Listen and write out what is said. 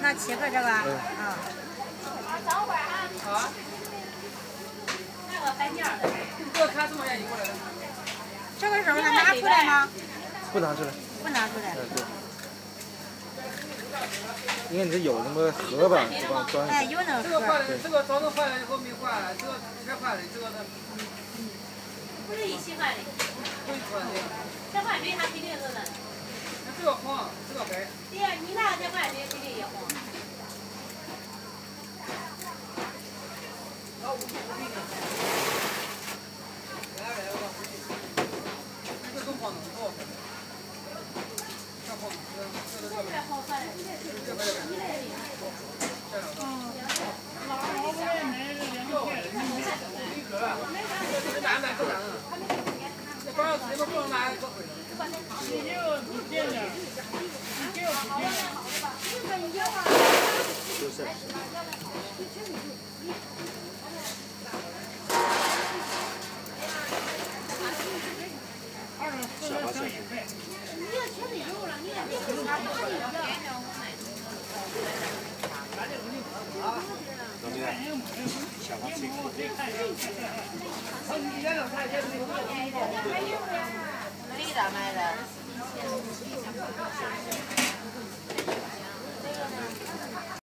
那七个这个啊。啊。那个白面的。这个看什么原因过来的？这个肉它拿出来吗？不拿出来。不拿出来。对。因为你这有什么盒吧，就帮装。哎，有那个。这个换了，这个早上换了以后没换，这个才换的，这个呢。不是一起换的。不一起换的。再换绿，它肯定是的。那这个黄，嗯。就是。哪里的买的？